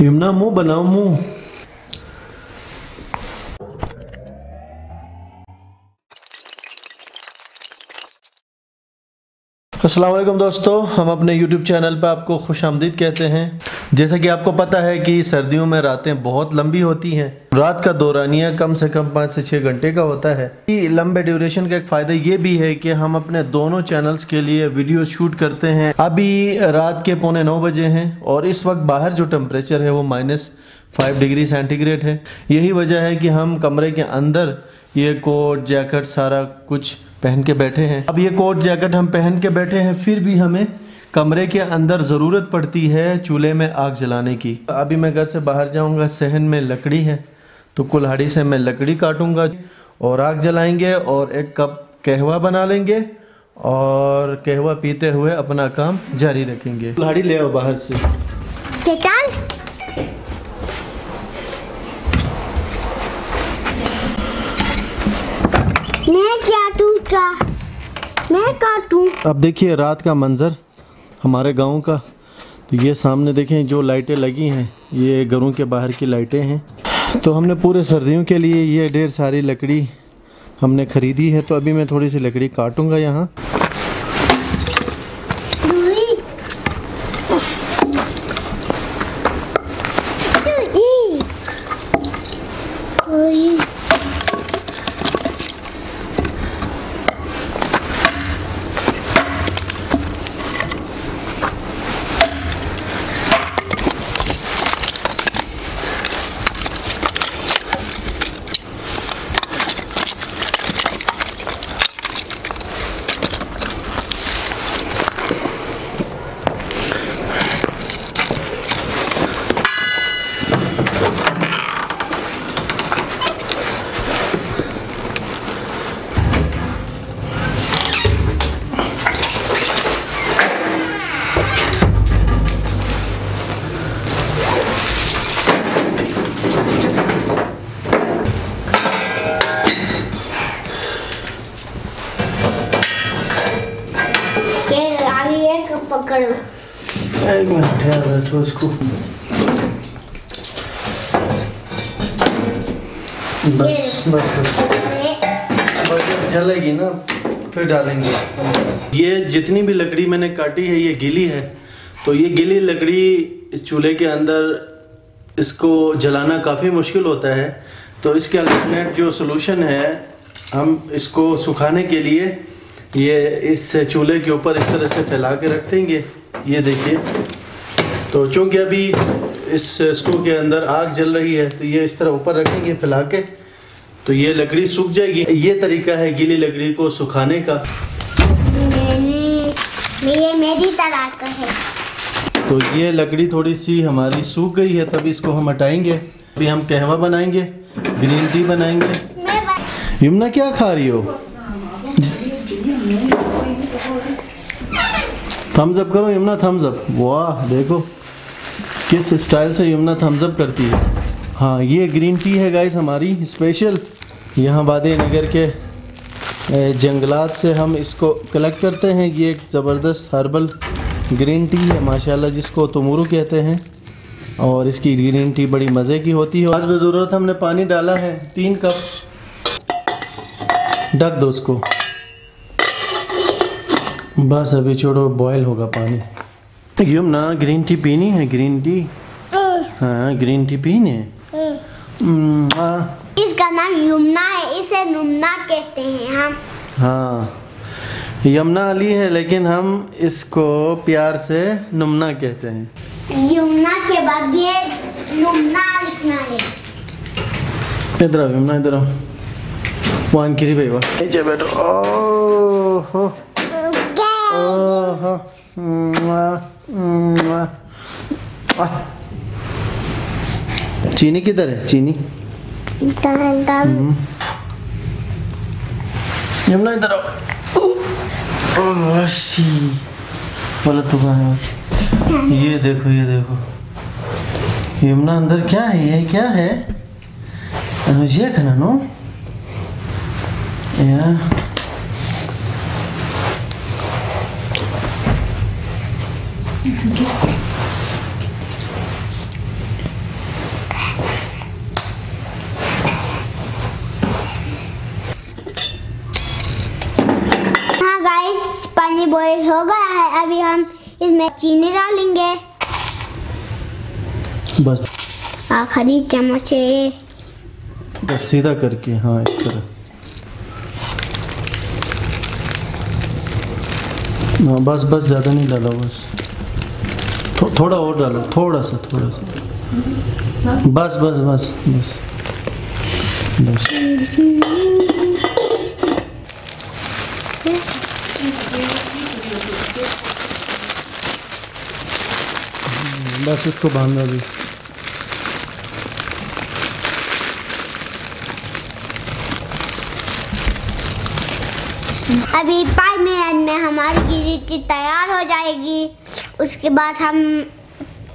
यमुना मुँह, बनाओ मुँह। असलम दोस्तों, हम अपने YouTube चैनल पर आपको खुश आमदीद कहते हैं। जैसा कि आपको पता है कि सर्दियों में रातें बहुत लंबी होती हैं। रात का दौरानिया कम से कम पाँच से छः घंटे का होता है। कि लंबे ड्यूरेशन का एक फ़ायदा ये भी है कि हम अपने दोनों चैनल्स के लिए वीडियो शूट करते हैं। अभी रात के पौने नौ बजे हैं और इस वक्त बाहर जो टेम्परेचर है वो माइनस फाइव डिग्री सेंटीग्रेड है। यही वजह है कि हम कमरे के अंदर ये कोट जैकेट सारा कुछ पहन के बैठे हैं। अब ये कोट जैकेट हम पहन के बैठे हैं, फिर भी हमें कमरे के अंदर ज़रूरत पड़ती है चूल्हे में आग जलाने की। अभी मैं घर से बाहर जाऊँगा सहन में लकड़ी है तो कुल्हाड़ी से मैं लकड़ी काटूँगा और आग जलाएँगे और एक कप कहवा बना लेंगे और कहवा पीते हुए अपना काम जारी रखेंगे। कुल्हाड़ी ले आओ बाहर से। केटल? मैं क्या क्या? मैं काटूं? अब देखिए रात का मंज़र। हमारे गाँव का तो ये सामने देखें जो लाइटें लगी हैं, ये घरों के बाहर की लाइटें हैं। तो हमने पूरे सर्दियों के लिए ये ढेर सारी लकड़ी हमने ख़रीदी है तो अभी मैं थोड़ी सी लकड़ी काटूँगा यहाँ। पकड़ो एक मिनट यार बैठो इसको बस बस बस। बस जब जलेगी ना? फिर डालेंगे। ये जितनी भी लकड़ी मैंने काटी है ये गीली है। तो ये गीली लकड़ी इस चूल्हे के अंदर इसको जलाना काफ़ी मुश्किल होता है। तो इसके अल्टरनेट जो सोलूशन है हम इसको सुखाने के लिए ये इस चूल्हे के ऊपर इस तरह से फैला के रख देंगे। ये देखिए। तो चूँकि अभी इस स्टोव के अंदर आग जल रही है तो ये इस तरह ऊपर रखेंगे फैला के तो ये लकड़ी सूख जाएगी। ये तरीका है गीली लकड़ी को सुखाने का। ये मेरी तरह का है। तो ये लकड़ी थोड़ी सी हमारी सूख गई है तभी इसको हम हटाएँगे। अभी हम कहवा बनाएँगे ग्रीन टी बनाएँगे। यमुना क्या खा रही हो? थम्स अप करो, यमुना थम्स अप वाह, देखो, किस स्टाइल से यमुना थम्स अप करती है। हाँ ये ग्रीन टी है गाइस हमारी स्पेशल यहाँ वादे नगर के जंगलात से हम इसको कलेक्ट करते हैं। ये एक ज़बरदस्त हर्बल ग्रीन टी है, माशाल्लाह जिसको तुमुरु कहते हैं। और इसकी ग्रीन टी बड़ी मज़े की होती है। आज ज़रूरत हमने पानी डाला है, तीन कप ढक दो उसको। बस अभी छोड़ो बॉयल होगा पानी। यमुना ग्रीन टी पीनी है ग्रीन टी हाँ ग्रीन टी पीनी है। हम्म, हाँ इसका नाम यमुना है इसे नुमना कहते हैं हम। हाँ यमुना अली है लेकिन हम इसको प्यार से नुमना कहते हैं। यमुना के बाद ये नुमना लिखना है। इधर आओ यमुना इधर आओ। वहाँ गिरी भाई वाह। नीचे बैठो। मुआ। आह। चीनी किधर है? चीनी। हम्म। यमुना इधर आओ। तू है? ये देखो ये देखो। यमुना अंदर क्या है? ये क्या है? अनुजिया खाना नो? या। हाँ गाइस पानी बॉईल हो गया है। अभी हम इसमें चीनी डालेंगे। बस। आखिरी चम्मच से बस सीधा करके हाँ इस तरह। हाँ बस बस ज़्यादा नहीं डाला बस। थोड़ा और डालो थोड़ा सा थोड़ा सा। बस बस बस बस। बस। बस इसको बांधो अभी। अभी पाँच मिनट में हमारी गिरटी तैयार हो जाएगी। उसके बाद हम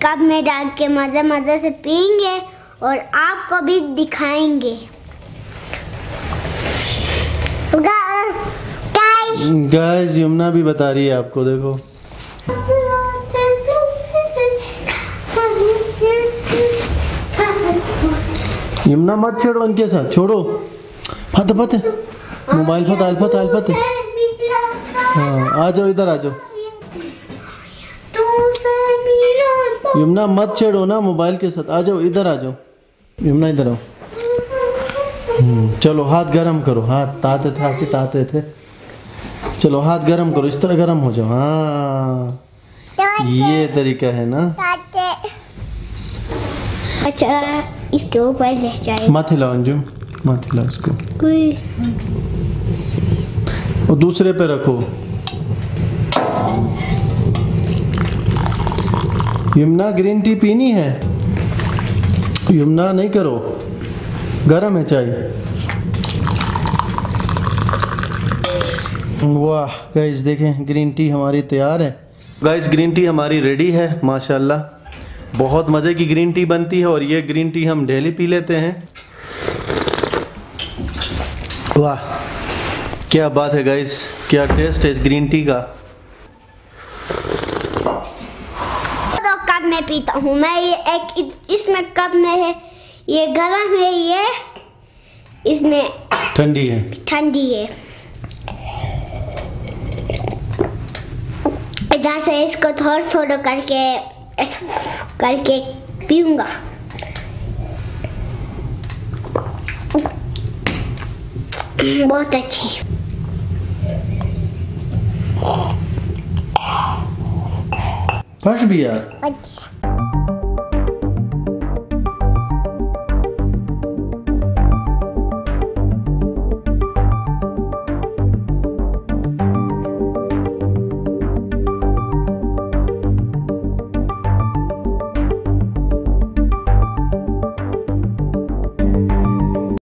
कप में डाल के मज़े मज़े से पियेंगे और आपको भी दिखाएँगे। गाइस यमुना भी बता रही है आपको देखो। यमुना मत छेड़ो उनके साथ छोड़ो। फत फत। मोबाइल फत आल फत आल फत। हाँ आ जाओ इधर आ जाओ। यमुना मत छेड़ो ना मोबाइल के साथ। आ जाओ इधर आ जाओ। यमुना इधर आओ। हम्म, चलो हाथ गरम करो। हाथ ताते थे हाथ ताते थे। चलो हाथ गरम करो। इस तरह गरम हो जाओ। हाँ। ये तरीका है ना। अच्छा इसके ऊपर रह जाए। मत हिलाओ अंजुम मत हिलाओ इसको। और दूसरे पे रखो। यमुना ग्रीन टी पीनी है। यमुना नहीं करो। गरम है चाय। वाह गाइस देखें ग्रीन टी हमारी तैयार है। गाइस ग्रीन टी हमारी रेडी है, माशाल्लाह। बहुत मज़े की ग्रीन टी बनती है और ये ग्रीन टी हम डेली पी लेते हैं। वाह, क्या बात है गाइस क्या टेस्ट है इस ग्रीन टी का? पीता हूँ। मैं ये एक इसमें कप में है ये गर्म है ये इसमें ठंडी है। ठंडी है। इधर से इसको थोड़ा थोड़ा करके करके पीऊँगा। बहुत अच्छी फ़र्स्ट भी यार अच्छा।